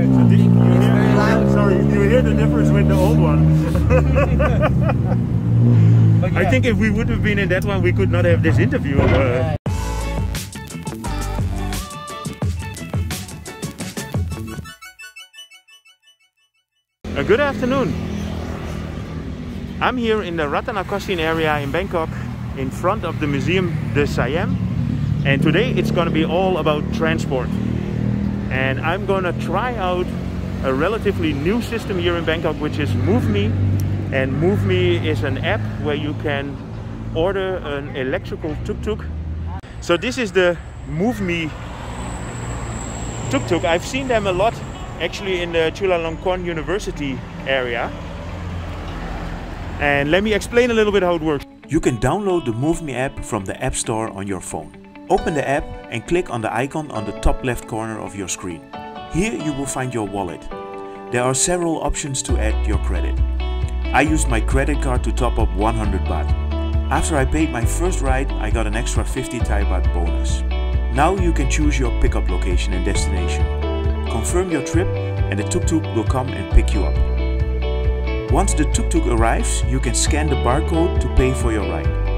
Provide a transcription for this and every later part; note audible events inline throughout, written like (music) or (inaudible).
You it's. Sorry, you hear the difference with the old one. But I think if we would have been in that one, we could not have this interview. Uh, Yeah. Uh, good afternoon. I'm here in the Rattanakosin area in Bangkok in front of the Museum de Siam and today it's going to be all about transport and I'm to try out a relatively new system here in Bangkok which is MuvMi and MuvMi is an app where you can order an electrical tuk-tuk so this is the MuvMi tuk-tuk I've seen them a lot actually in the Chulalongkorn University area. And let me explain a little bit how it works. You can download the MuvMi app from the App Store on your phone. Open the app and click on the icon on the top left corner of your screen. Here you will find your wallet. There are several options to add your credit. I used my credit card to top up 100 baht. After I paid my first ride, I got an extra 50 Thai baht bonus. Now you can choose your pickup location and destination. Confirm your trip and the tuk-tuk will come and pick you up. Once the tuk-tuk arrives, you can scan the barcode to pay for your ride.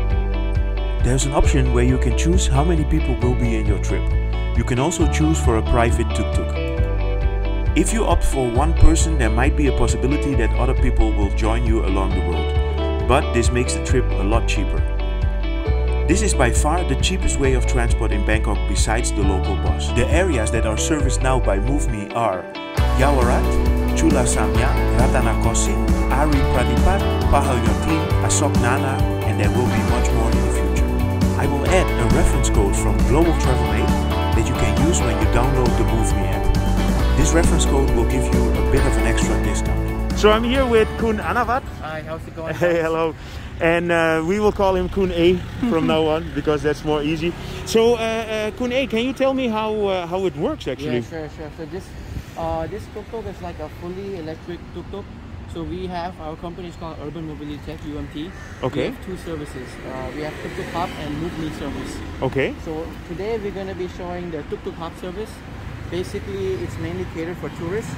There's an option where you can choose how many people will be in your trip. You can also choose for a private tuk-tuk. If you opt for one person, there might be a possibility that other people will join you along the road. But this makes the trip a lot cheaper. This is by far the cheapest way of transport in Bangkok besides the local bus. The areas that are serviced now by MuvMi are Yaowarat, Chula Samyan, Rattanakosin, Ari Pradipat, Phahonyothin, Asok Nana, and there will be much more in the future. I will add a reference code from Global Travel Mate that you can use when you download the MuvMi app. This reference code will give you a bit of an extra discount. So I'm here with Kun Anavat. Hi, how's it going? Hey, hello. And uh, we will call him Kun A from now on (laughs) because that's more easy. So uh, uh, Kun A, can you tell me how uh, how it works actually? Yeah, sure, sure. So this, uh, this tuk-tuk is like a fully electric tuk-tuk. So we have our company is called Urban Mobility Tech (UMT). Okay. We have two services. Uh, we have tuk-tuk hop and MuvMi service. Okay. So today we're going to be showing the tuk-tuk hop service. Basically, it's mainly catered for tourists.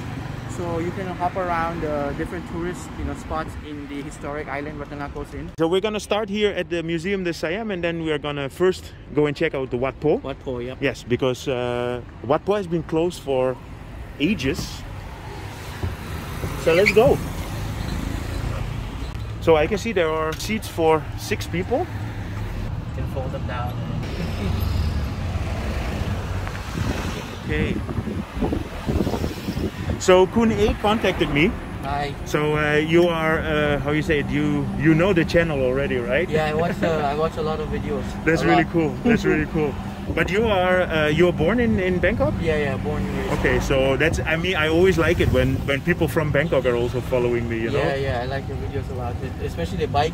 So you can hop around uh, different tourist you know spots in the historic island Rattanakosin. So we're gonna start here at the Museum de Siam and then we're gonna first go and check out the Wat Pho. Wat Pho, yep. Yes, because uh, Wat Pho has been closed for ages. So let's go. So I can see there are seats for six people. You can fold them down. Okay. So Kun A contacted me. Hi. So uh, you are, uh, how you say it? You you know the channel already, right? Yeah, I watch uh, I watch a lot of videos. That's A really lot. cool. That's really (laughs) cool. But you are uh, you were born in in Bangkok. Yeah, yeah, born and raised. Okay, so that's I mean I always like it when when people from Bangkok are also following me. You know. Yeah, yeah, I like your videos a lot, especially the bike,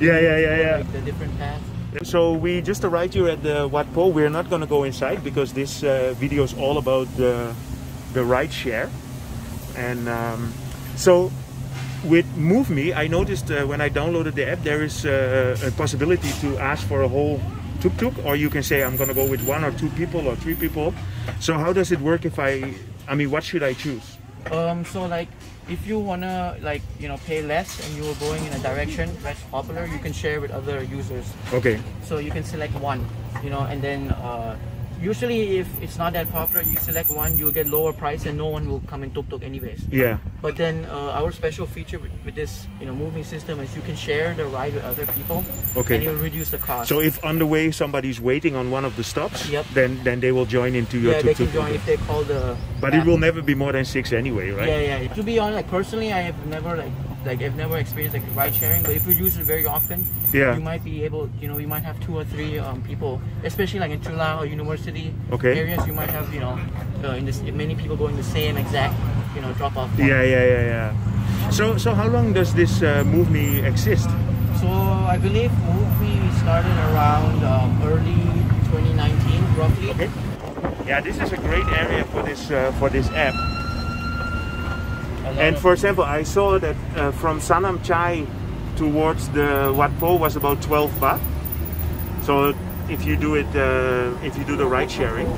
Yeah, yeah, yeah, yeah. like the different paths. So we just arrived here at the Wat Pho. We're not going to go inside because this uh, video is all about the the ride share. And um, so with MuvMi, I noticed uh, when I downloaded the app, there is uh, a possibility to ask for a whole tuk-tuk, or you can say I'm going to go with one or two people or three people. So how does it work if I? I mean, what should I choose? Um, so like, if you wanna like you know pay less and you're going in a direction that's popular, you can share with other users. Okay. So you can select one, you know, and then uh, usually if it's not that popular, you select one, you'll get lower price and no one will come in tuk tuk anyways. Yeah. But then uh, our special feature with, with this you know moving system is you can share the ride with other people. Okay. And you'll reduce the cost. So if on the way somebody's waiting on one of the stops, Yep. then then they will join into your yeah, they tuk-tuk. can join if they call the. But it will never be more than six anyway, right? Yeah, yeah. To be honest, like personally, I have never like like I've never experienced like ride sharing. But if you use it very often, Yeah. you might be able. You know, you might have two or three um, people, especially like in Chula or university Okay. areas. You might have you know, uh, in this many people going the same exact you know drop off. Yeah, yeah, yeah, yeah. So, so how long does this uh, MuvMi exist? So I believe MuvMi started around um, early 2019, roughly. Okay. Yeah, this is a great area for this uh, for this app. And for example, I saw that uh, from Sanam Chai towards the Wat Pho was about 12 baht. So if you do it, uh, if you do the ride sharing,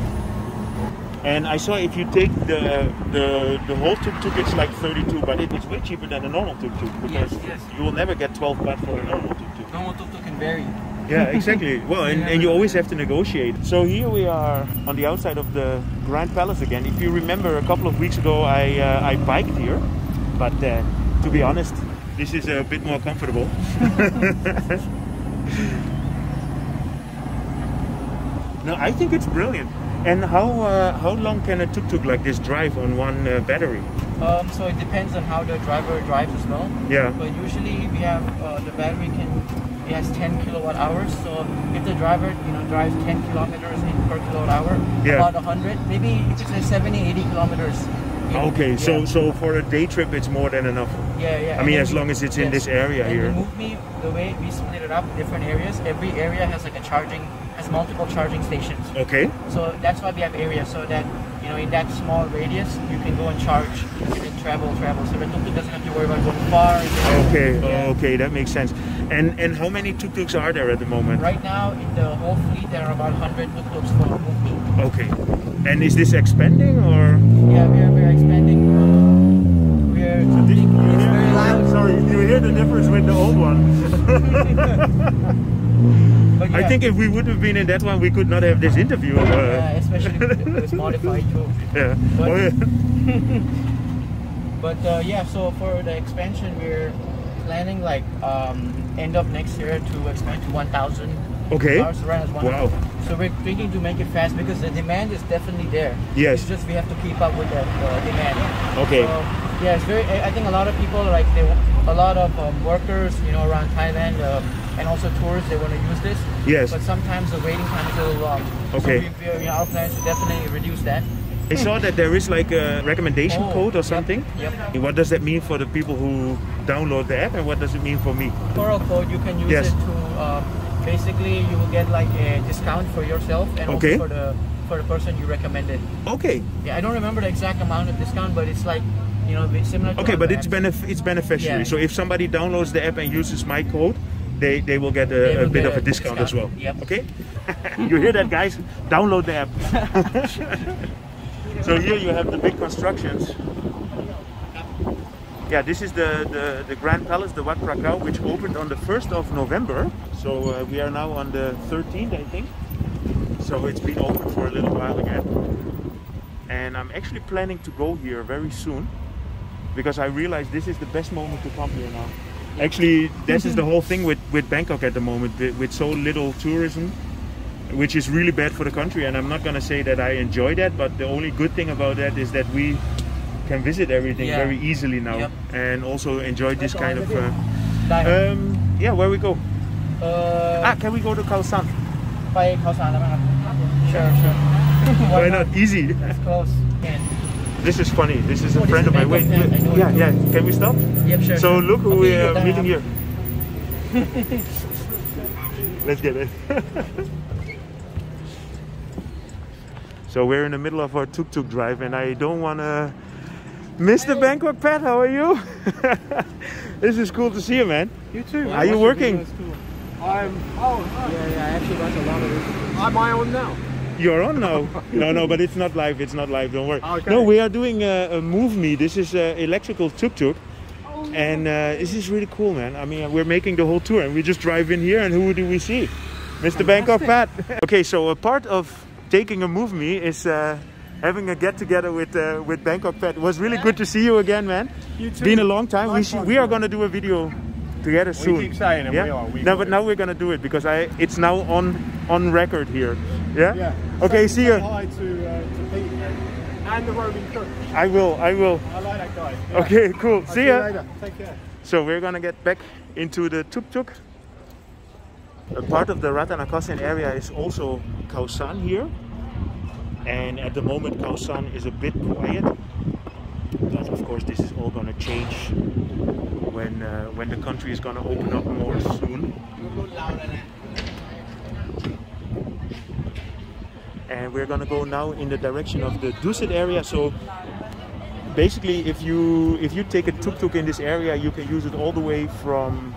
And I saw if you take the the the whole tuk tuk, it's like 32, but it, it is way cheaper than a normal tuk tuk because Yes, yes. you will never get 12 baht for a normal tuk tuk. Normal tuk-tuk can vary. Yeah, exactly. Well, and, and you always have to negotiate. So here we are on the outside of the Grand Palace again. If you remember, a couple of weeks ago I uh, I biked here, but uh, to be honest, this is a bit more comfortable. (laughs) no, I think it's brilliant. And how uh, how long can a tuk-tuk like this drive on one uh, battery? Um, so it depends on how the driver drives as well. Yeah. But usually we have uh, the battery can it has 10 kilowatt hours. So if the driver you know drives 10 kilometers in per kilowatt hour, Yeah. about 100, maybe if it's a 70, 80 kilometers. know, Okay, so yeah. so for a day trip, it's more than enough. Yeah, yeah. I and mean, as we- long as it's in this area and here. Move Me, the way we split it up, different areas. Every area has like a charging, has multiple charging stations. Okay. So that's why we have areas so that you know in that small radius you can go and charge and travel, travel. So the tuk-tuk doesn't have to worry about going far. Okay. Yeah. Okay, that makes sense. And and how many tuk-tuks are there at the moment? Right now in the whole fleet there are about 100 tuk-tuks for Me. Okay. And is this expanding or? Yeah, we are, we are expanding. Uh, we are. it's very loud. Sorry, you hear the difference with the old one. (laughs) But I think if we would have been in that one, we could not have this interview. Uh, Yeah, especially with it (laughs) modified too. yeah. But- Oh, yeah. (laughs) But uh, yeah, so for the expansion, we're planning like um, end of next year to expand to 1,000 Okay. cars run as one. Wow. So we're thinking to make it fast because the demand is definitely there. Yes. It's just we have to keep up with the uh, demand. Okay. So, yeah, it's very. I think a lot of people like they, a lot of um, workers, you know, around Thailand, um, and also tourists, they want to use this. Yes. But sometimes the waiting time is a little long. Okay. So we, we, you know, our plan is to definitely reduce that. I saw that there is like a recommendation Oh, code or something. Yep. What does that mean for the people who download the app, and what does it mean for me? referral code you can use Yes. it to uh, basically you will get like a discount for yourself and Okay. also for the for the person you recommended Okay. yeah i don't remember the exact amount of discount but it's like you know similar to Okay, but it's benef- it's beneficiary. Yeah. So if somebody downloads the app and uses my code, they, they will get a, a bit get of a a discount, as well. yep. Okay? (laughs) you hear that, guys? Download the app. (laughs) so here you have the big constructions. Yeah, this is the, the, the Grand Palace, the Wat Phra Kaew, which opened on the 1st of November. So uh, we are now on the 13th, I think. So it's been open for a little while again. And I'm actually planning to go here very soon because I realize this is the best moment to come here now. Actually, this is the whole thing with, with Bangkok at the moment, with, with so little tourism, which is really bad for the country. And I'm not going to say that I enjoy that, but the only good thing about that is that we can visit everything yeah. very easily now yep. and also enjoy this That's kind of. Uh, um, yeah, where we go? Uh, ah, can we go to Khao San? By sure, sure. (laughs) Why, Why not? not? Easy. It's close. Yeah. This is funny. This is a oh, friend is of my Wait, yeah, yeah. Can we stop? Yep, sure. So sure. look who okay, we are meeting here. (laughs) Let's get it. (laughs) so we're in the middle of our tuk-tuk drive, and I don't want to miss the Bangkok Pat. How are you? (laughs) this is cool to see you, man. You too. Are you working? I'm. Oh, no. yeah yeah I actually watch a lot of this Am I on now? You're on now. (laughs) no, no, but it's not live. It's not live. Don't worry. Okay. No, we are doing a, a MuvMi. This is uh, electrical tuk-tuk. And uh, this is really cool, man. I mean, we're making the whole tour, and we just drive in here, and who do we see? Mr. Bangkok Pat. (laughs) okay, so a part of taking a MuvMi is uh, having a get together with uh, with Bangkok Pat. It was really good to see you again, man. You too. Been a long time. We should, we are gonna do a video together soon. keep saying it, yeah? we are, we no, but now we're gonna do it because I it's now on on record here. Yeah. Yeah. Okay. Say- see you. Hi to, uh, to Pete and the roving cook. I will. I will. I like that guy. Yeah. Okay. Cool. I'll see you ya. later. Take care. So we're gonna get back into the tuk tuk. A part of the Rattanakosin area is also Khao San here. And at the moment Khao San is a bit quiet. But of course this is all gonna change when uh, when the country is gonna open up more soon. And we're gonna go now in the direction of the Dusit area. So basically if you if you take a tuk-tuk in this area you can use it all the way from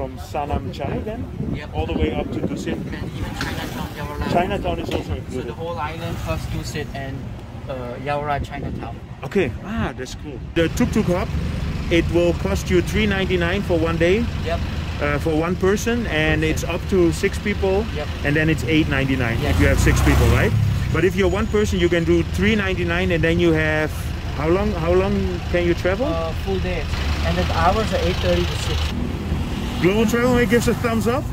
from Sanam Chai then Yep. all the way up to Dusit and even Chinatown Yaowarat Chinatown is also included. So the whole island plus Dusit and uh, Chinatown. Okay, ah, that's cool. The tuk-tuk hop, it will cost you 3.99 for one day Yep. uh, for one person, and it's up to six people, Yep. and then it's 8.99 if you have six people, right? But if you're one person, you can do 3.99, and then you have how long? How long can you travel? Uh, full day. And the hours are 8.30 to 6. Global Travel Mate gives a thumbs up.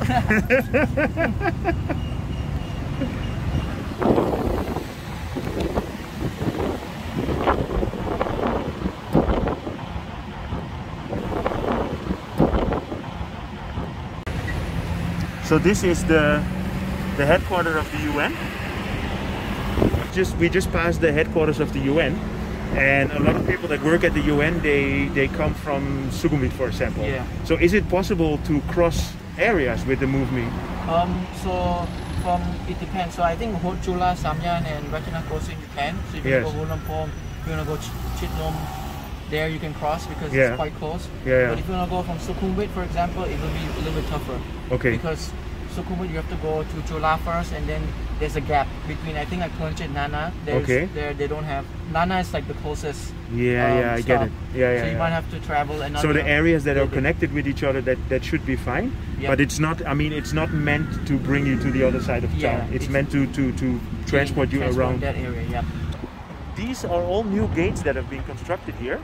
so this is the the headquarters of the UN. Just we just passed the headquarters of the UN, and a lot of people that work at the UN they they come from Sukhumvit, for example. Yeah. So is it possible to cross areas with the movement? Um, so from it depends. So I think Hot Chula, Samyan, and Ratanakosin you can. So if you go Hua Lamphong, you wanna go Ch- Chitlom, there you can cross because Yeah. it's quite close. Yeah, yeah. But if you wanna go from Sukhumvit, for example, it will be a little bit tougher. Okay. Because Sukhumvit you have to go to Chula first, and then there's a gap between I think like Punchit Nana. There's, Okay. There they don't have Nana is like the closest. Yeah, um, yeah, I get it. Yeah, yeah. So you yeah. might have to travel another. so the areas that are connected with each other that that should be fine Yeah. but it's not i mean it's not meant to bring you to the other side of Yeah, town it's, it's- meant to to to transport you Transport around that area. Yeah. these are all new gates that have been constructed here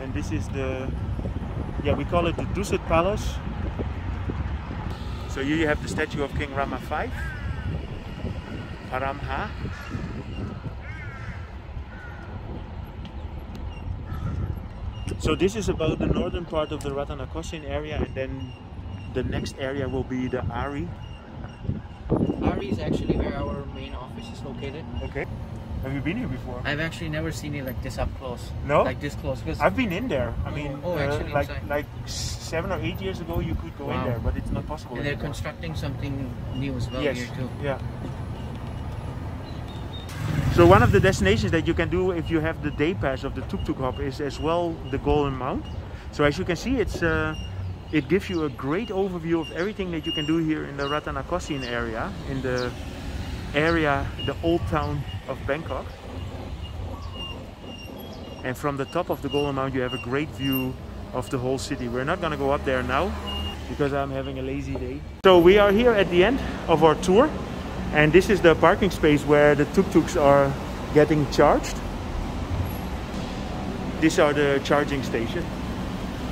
and this is the yeah we call it the Dusit Palace so here you have the statue of King Rama V Paramha So this is about the northern part of the Rattanakosin area and then the next area will be the Ari. Ari is actually where our main office is located. Okay. Have you been here before? I've actually never seen it like this up close. No? Like this close. Because I've been in there. I mean, Oh, uh, like inside. like seven or eight years ago, you could go in there, but it's not possible. and they're constructing something new as well yes. here too. Yeah. So one of the destinations that you can do if you have the day pass of the tuk tuk hop is as well the Golden Mount. So as you can see, it's uh, it gives you a great overview of everything that you can do here in the Rattanakosin area, in the area, the old town of Bangkok. And from the top of the Golden Mount, you have a great view of the whole city. We're not gonna go up there now because I'm having a lazy day. So we are here at the end of our tour, and this is the parking space where the tuk-tuks are getting charged. These are the charging stations.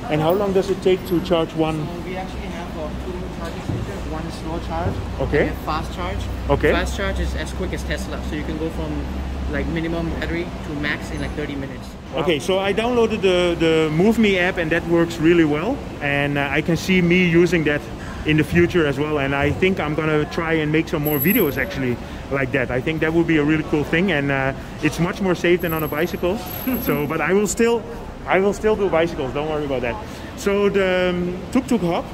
And how long does it take to charge one? So we actually have uh, two charging stations. One slow charge. Okay. Fast charge. Okay. Fast charge is as quick as Tesla, so you can go from like minimum battery to max in like 30 minutes. Okay, so I downloaded the, the MuvMi app and that works really well. And uh, I can see me using that in the future as well. And I think I'm gonna try and make some more videos actually like that. I think that would be a really cool thing. And uh, it's much more safe than on a bicycle. so, (laughs) but I will still, I will still do bicycles. Don't worry about that. So the um, Tuk Tuk Hop,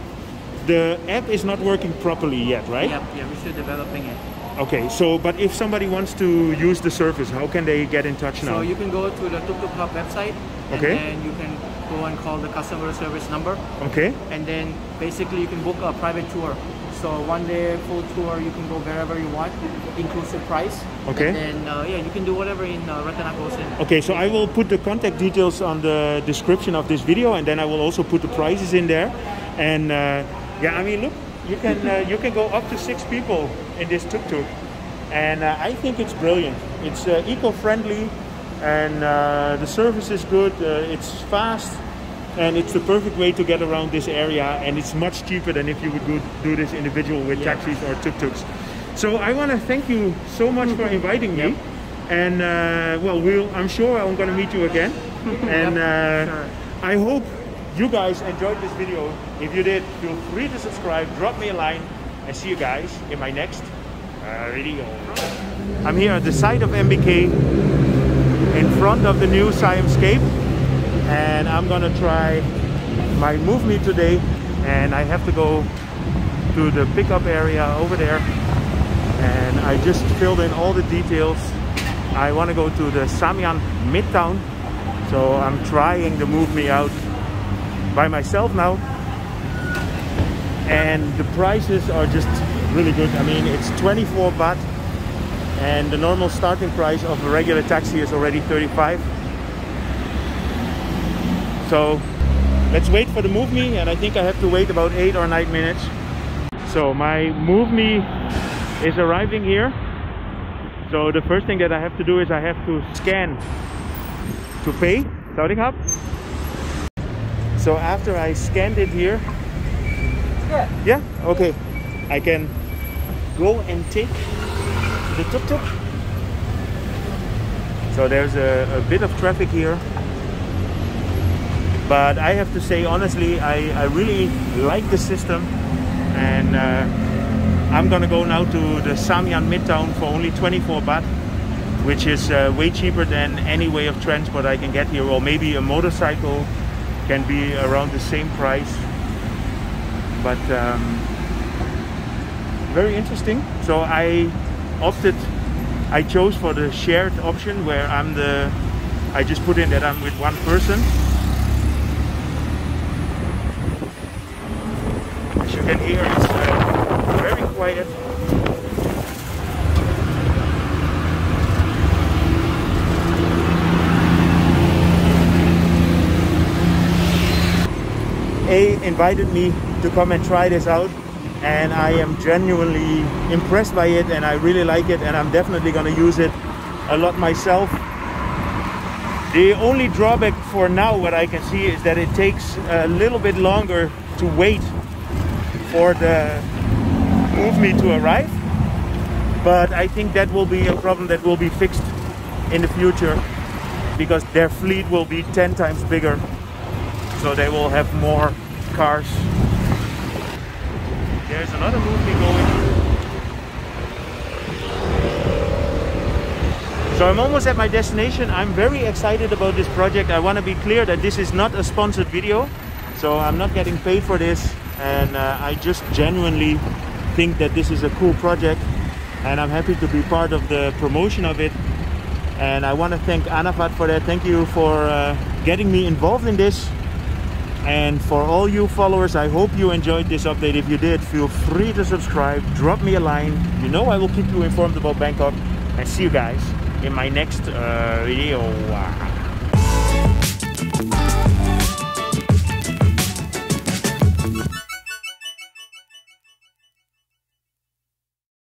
the app is not working properly yet, right? Yep, yeah, we're still developing it. Okay, so but if somebody wants to use the service, how can they get in touch now? So you can go to the Tuk Tuk Hop website, and Okay. then you can go and call the customer service number, okay. and then basically you can book a private tour. So one day full tour, you can go wherever you want, inclusive price. Okay. And then uh, yeah, you can do whatever in uh, Rattanakosin. Okay, so I will put the contact details on the description of this video, and then I will also put the prices in there. And uh, yeah, I mean, look, you can uh, you can go up to six people in this tuk tuk, and uh, I think it's brilliant. It's uh, eco-friendly, and uh, the service is good. Uh, it's fast, and it's the perfect way to get around this area. And it's much cheaper than if you would go do this individual with Yeah. taxis or tuk tuks. So I want to thank you so much for inviting me. Yep. And uh, well, we'll, I'm sure I'm going to meet you again. (laughs) and uh, sure. I hope you guys enjoyed this video. If you did, feel free to subscribe, drop me a line, and see you guys in my next uh, video. I'm here at the site of MBK in front of the new Siamscape and I'm gonna try my MuvMi today and I have to go to the pickup area over there and I just filled in all the details I want to go to the Samyan Midtown so I'm trying to move me out by myself now and the prices are just really good. I mean, it's 24 baht and the normal starting price of a regular taxi is already 35. So let's wait for the MuvMi and I think I have to wait about eight or nine minutes. So my MuvMi is arriving here. So the first thing that I have to do is I have to scan to pay starting Hub. So after I scanned it here, Yeah. yeah, okay, I can go and take the tuk-tuk. So there's a, a bit of traffic here. But I have to say honestly, I, I really like the system and uh, I'm gonna go now to the Samyan Midtown for only 24 baht which is uh, way cheaper than any way of transport I can get here or maybe a motorcycle can be around the same price. But um, very interesting. So I opted I chose for the shared option where I'm the I just put in that I'm with one person. As you can hear it's uh, very quiet A invited me to come and try this out and I am genuinely impressed by it and I really like it and I'm definitely gonna use it a lot myself. The only drawback for now what I can see is that it takes a little bit longer to wait for the MuvMi to arrive but I think that will be a problem that will be fixed in the future because their fleet will be 10 times bigger so they will have more cars. There's another movie going. So I'm almost at my destination. I'm very excited about this project. I want to be clear that this is not a sponsored video so I'm not getting paid for this. And uh, I just genuinely think that this is a cool project and I'm happy to be part of the promotion of it. And I want to thank Anafat for that. Thank you for uh, getting me involved in this and for all you followers I hope you enjoyed this update. If you did feel free to subscribe drop me a line. You know I will keep you informed about Bangkok. And see you guys in my next uh, video